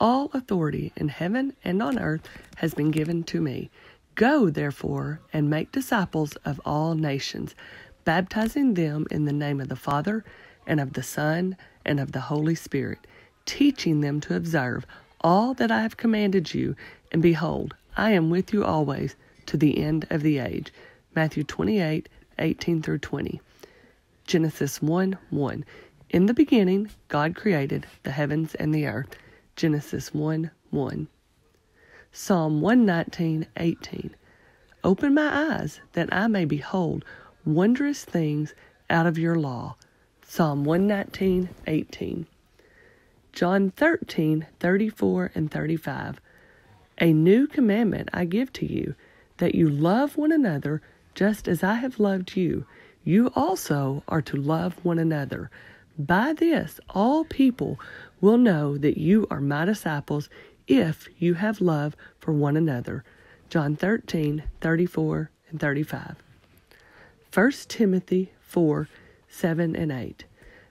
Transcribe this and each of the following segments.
All authority in heaven and on earth has been given to me. Go, therefore, and make disciples of all nations, baptizing them in the name of the Father, and of the Son, and of the Holy Spirit, teaching them to observe all that I have commanded you. And behold, I am with you always to the end of the age. Matthew 28 18 through 20. Genesis 1 1. In the beginning, God created the heavens and the earth. Genesis 1 1. Psalm 119 18. Open my eyes that I may behold wondrous things out of your law. Psalm 119 18. John 13 34 and 35. A new commandment I give to you, that you love one another just as I have loved you. You also are to love one another. By this, all people will know that you are my disciples if you have love for one another. John 13, 34 and 35. 1 Timothy 4, 7 and 8.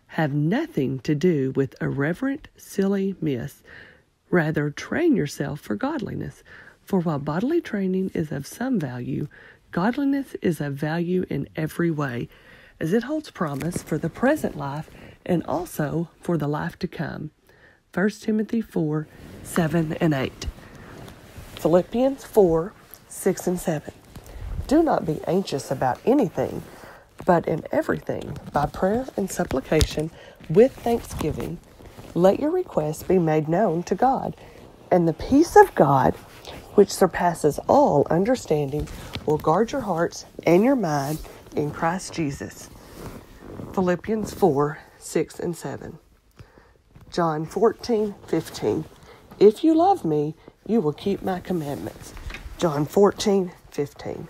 Have nothing to do with irreverent, silly myths. Rather, train yourself for godliness. For while bodily training is of some value, godliness is of value in every way, as it holds promise for the present life and also for the life to come. 1 Timothy 4 7 and 8. Philippians 4 6 and 7. Do not be anxious about anything, but in everything, by prayer and supplication, with thanksgiving, let your requests be made known to God, and the peace of God, which surpasses all understanding, will guard your hearts and your mind in Christ Jesus. Philippians 4 6 and 7. John 14, 15. If you love me, you will keep my commandments. John 14, 15.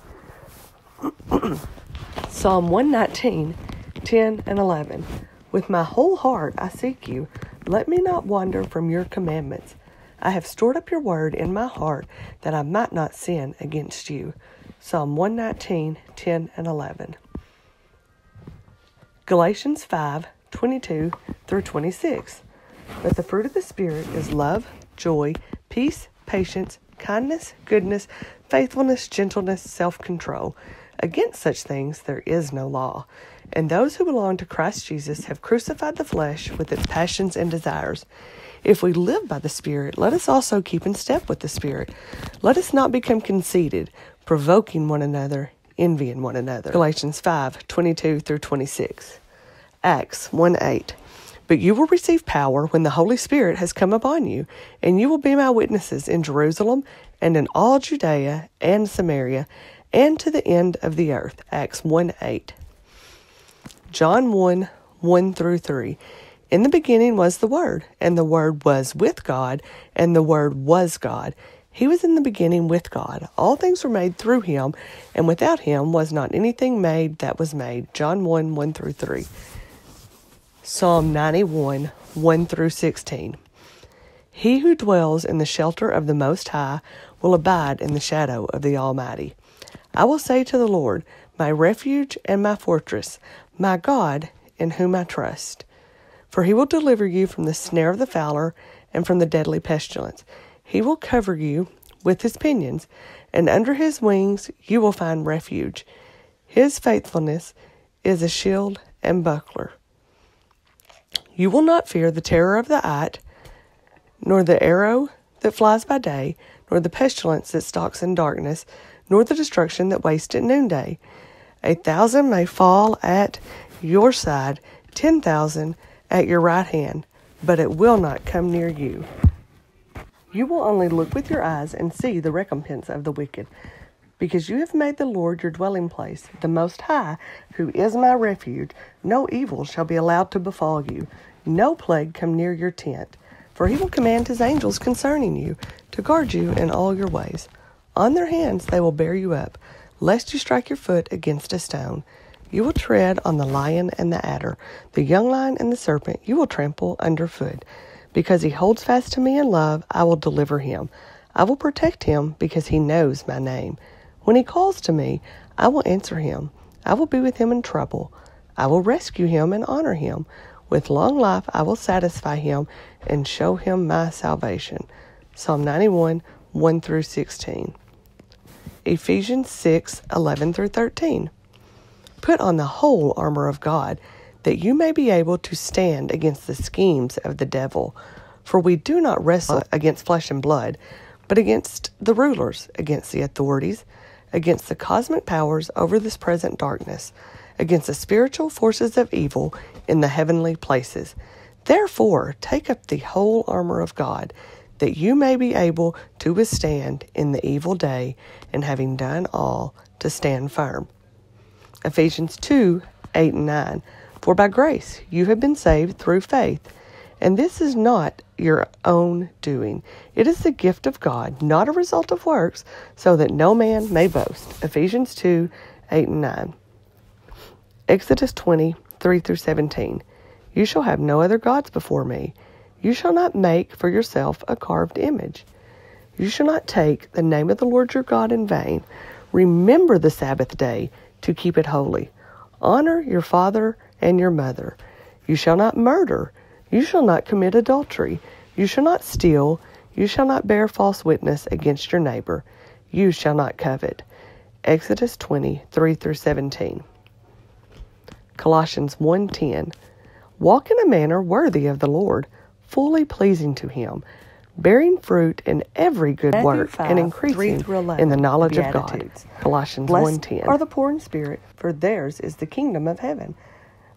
Psalm 119, 10 and 11. With my whole heart I seek you. Let me not wander from your commandments. I have stored up your word in my heart that I might not sin against you. Psalm 119, 10 and 11. Galatians 5 22 through 26. But the fruit of the Spirit is love, joy, peace, patience, kindness, goodness, faithfulness, gentleness, self control. Against such things there is no law. And those who belong to Christ Jesus have crucified the flesh with its passions and desires. If we live by the Spirit, let us also keep in step with the Spirit. Let us not become conceited, provoking one another envying one another. Galatians 5 22 through 26. Acts 1 8. But you will receive power when the Holy Spirit has come upon you, and you will be my witnesses in Jerusalem and in all Judea and Samaria and to the end of the earth. Acts 1 8. John 1 1 through 3. In the beginning was the Word, and the Word was with God, and the Word was God. He was in the beginning with God. All things were made through him, and without him was not anything made that was made. John 1 1 through 3. Psalm 91 1 through 16. He who dwells in the shelter of the Most High will abide in the shadow of the Almighty. I will say to the Lord, My refuge and my fortress, my God, in whom I trust. For he will deliver you from the snare of the fowler and from the deadly pestilence. He will cover you with his pinions, and under his wings you will find refuge. His faithfulness is a shield and buckler. You will not fear the terror of the night, nor the arrow that flies by day, nor the pestilence that stalks in darkness, nor the destruction that wastes at noonday. A thousand may fall at your side, ten thousand at your right hand, but it will not come near you. You will only look with your eyes and see the recompense of the wicked. Because you have made the Lord your dwelling place, the Most High, who is my refuge, no evil shall be allowed to befall you, no plague come near your tent. For he will command his angels concerning you, to guard you in all your ways. On their hands they will bear you up, lest you strike your foot against a stone. You will tread on the lion and the adder, the young lion and the serpent you will trample underfoot. Because he holds fast to me in love, I will deliver him. I will protect him because he knows my name. When he calls to me, I will answer him. I will be with him in trouble. I will rescue him and honor him. With long life I will satisfy him and show him my salvation. Psalm 91, 1 through 16. Ephesians 6, 11 through 13. Put on the whole armor of God, that you may be able to stand against the schemes of the devil. For we do not wrestle against flesh and blood, but against the rulers, against the authorities, against the cosmic powers over this present darkness, against the spiritual forces of evil in the heavenly places. Therefore, take up the whole armor of God, that you may be able to withstand in the evil day, and having done all, to stand firm. Ephesians 2 8 and 9. For by grace you have been saved through faith, and this is not your own doing. It is the gift of God, not a result of works, so that no man may boast. Ephesians 2 8 and 9. Exodus 20 3 through 17. You shall have no other gods before me. You shall not make for yourself a carved image. You shall not take the name of the Lord your God in vain. Remember the Sabbath day to keep it holy. Honor your father and your mother. You shall not murder. You shall not commit adultery. You shall not steal. You shall not bear false witness against your neighbor. You shall not covet. Exodus 20, 3 through 17. Colossians 1:10 Walk in a manner worthy of the Lord, fully pleasing to him, bearing fruit in every good Matthew work 5, and increasing 11, in the knowledge the of God. Colossians Blessed 1:10 are the poor in spirit, for theirs is the kingdom of heaven.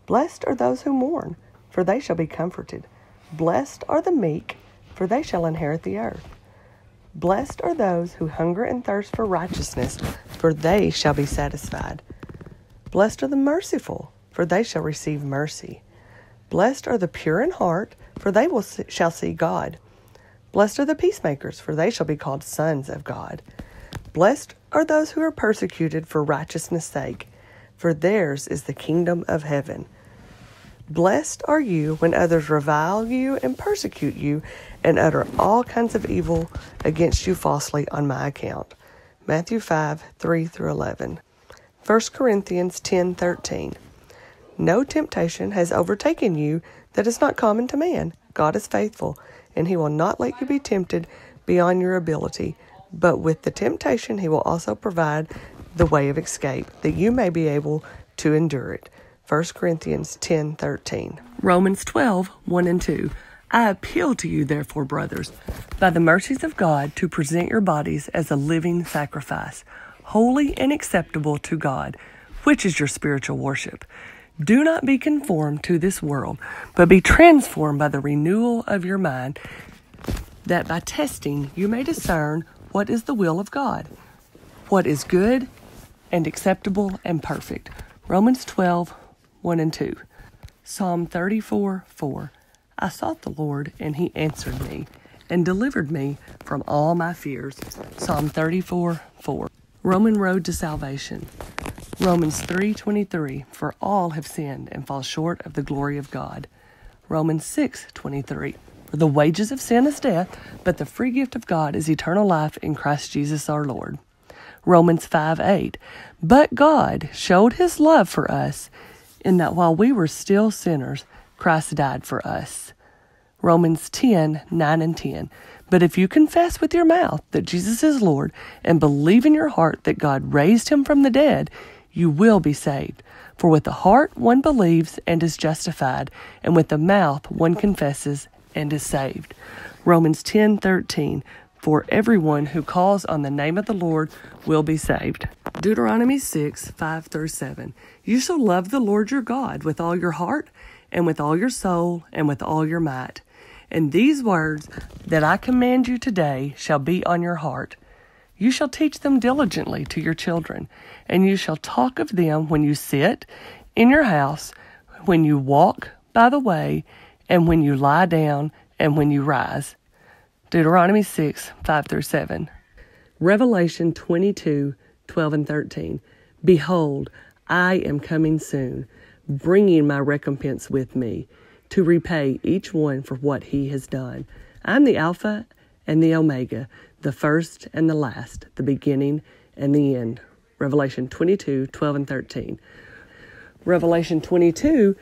Blessed are those who mourn, for they shall be comforted. Blessed are the meek, for they shall inherit the earth. Blessed are those who hunger and thirst for righteousness, for they shall be satisfied. Blessed are the merciful, for they shall receive mercy. Blessed are the pure in heart, for they will shall see God. Blessed are the peacemakers, for they shall be called sons of God. Blessed are those who are persecuted for righteousness' sake, for theirs is the kingdom of heaven. Blessed are you when others revile you and persecute you and utter all kinds of evil against you falsely on my account. Matthew 5 3 through 11. 1 Corinthians ten thirteen. No temptation has overtaken you that is not common to man. God is faithful, and he will not let you be tempted beyond your ability, but with the temptation he will also provide the way of escape, that you may be able to endure it. 1 Corinthians ten thirteen. Romans 12, 1 and 2. I appeal to you, therefore, brothers, by the mercies of God, to present your bodies as a living sacrifice, holy and acceptable to God, which is your spiritual worship. Do not be conformed to this world, but be transformed by the renewal of your mind, that by testing you may discern what is the will of God, what is good and acceptable and perfect. Romans 12, 1 and 2. Psalm 34, 4. I sought the Lord, and he answered me, and delivered me from all my fears. Psalm 34, 4. Roman road to salvation. Romans 3:23 For all have sinned and fall short of the glory of God. Romans 6:23 For the wages of sin is death, but the free gift of God is eternal life in Christ Jesus our Lord. Romans 5:8 But God showed his love for us in that while we were still sinners, Christ died for us. Romans 10 9 and 10. But if you confess with your mouth that Jesus is Lord and believe in your heart that God raised him from the dead, you will be saved. For with the heart one believes and is justified, and with the mouth one confesses and is saved. Romans 10:13 For everyone who calls on the name of the Lord will be saved. Deuteronomy 6 5 through 7. You shall love the Lord your God with all your heart, and with all your soul, and with all your might. And these words that I command you today shall be on your heart. You shall teach them diligently to your children, and you shall talk of them when you sit in your house, when you walk by the way, and when you lie down, and when you rise. Deuteronomy 6 5 through 7. Revelation 22 12 and 13. Behold, I am coming soon, bringing my recompense with me to repay each one for what he has done. I'm the Alpha and the Omega, the first and the last, the beginning and the end. Revelation 22 12 and 13. Revelation 22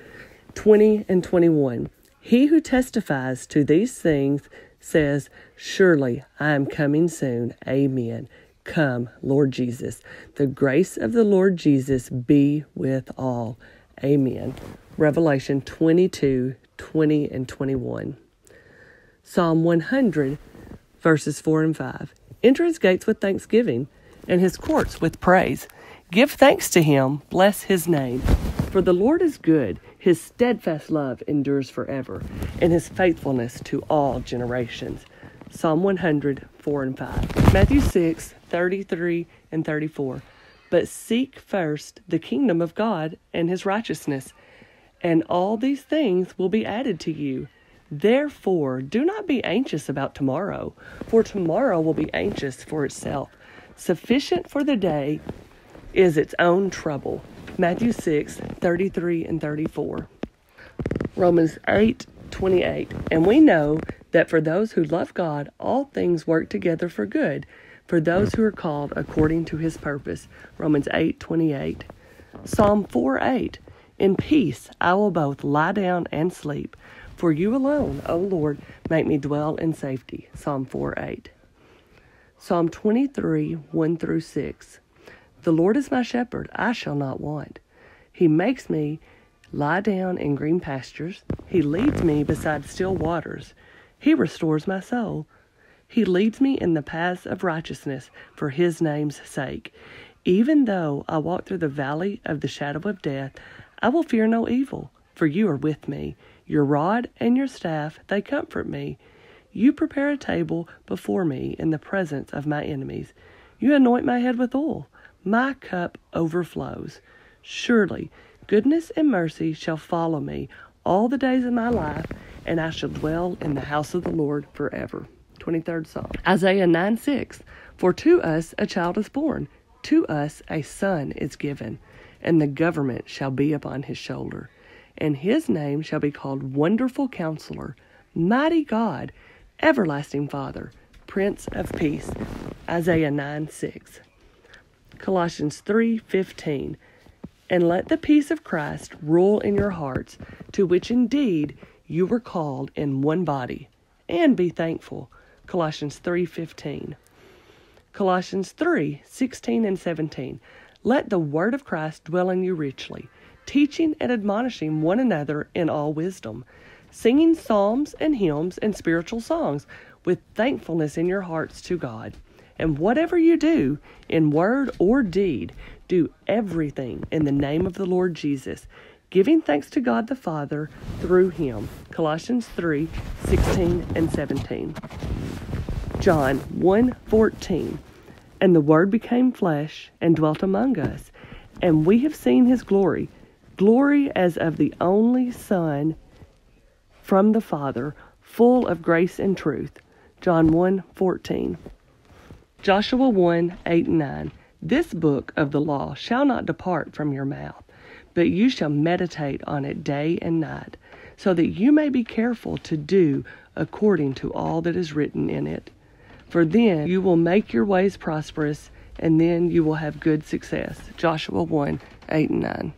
20 and 21. He who testifies to these things says, Surely I am coming soon. Amen. Come, Lord Jesus. The grace of the Lord Jesus be with all. Amen. Revelation 22 20 and 21. Psalm 100, verses 4 and 5. Enter his gates with thanksgiving and his courts with praise. Give thanks to him, bless his name. For the Lord is good, his steadfast love endures forever, and his faithfulness to all generations. Psalm 100, 4 and 5. Matthew 6, 33 and 34. But seek first the kingdom of God and his righteousness, and all these things will be added to you. Therefore, do not be anxious about tomorrow, for tomorrow will be anxious for itself. Sufficient for the day is its own trouble. Matthew 6, 33 and 34. Romans 8, 28. And we know that for those who love God, all things work together for good for those who are called according to his purpose. Romans 8 28. Psalm 4 8. In peace I will both lie down and sleep. For you alone, O Lord, make me dwell in safety. Psalm 4 8. Psalm 23 1 through 6. The Lord is my shepherd, I shall not want. He makes me lie down in green pastures. He leads me beside still waters. He restores my soul. He leads me in the paths of righteousness for his name's sake. Even though I walk through the valley of the shadow of death, I will fear no evil, for you are with me. Your rod and your staff, they comfort me. You prepare a table before me in the presence of my enemies. You anoint my head with oil. My cup overflows. Surely goodness and mercy shall follow me all the days of my life, and I shall dwell in the house of the Lord forever. 23rd Psalm. Isaiah 9 6. For to us a child is born, to us a son is given, and the government shall be upon his shoulder. And his name shall be called Wonderful Counselor, Mighty God, Everlasting Father, Prince of Peace. Isaiah 9 6. Colossians 3 15. And let the peace of Christ rule in your hearts, to which indeed you were called in one body, and be thankful. Colossians 3:15. Colossians 3:16 and 17. Let the word of Christ dwell in you richly, teaching and admonishing one another in all wisdom, singing psalms and hymns and spiritual songs with thankfulness in your hearts to God. And whatever you do, in word or deed, do everything in the name of the Lord Jesus, giving thanks to God the Father through him. Colossians 3 16 and 17. John 1 14. And the Word became flesh and dwelt among us, and we have seen his glory, glory as of the only Son from the Father, full of grace and truth. John 1 14. Joshua 1 8 and 9. This book of the law shall not depart from your mouth but you shall meditate on it day and night, so that you may be careful to do according to all that is written in it. For then you will make your ways prosperous, and then you will have good success. Joshua 1 8 and 9.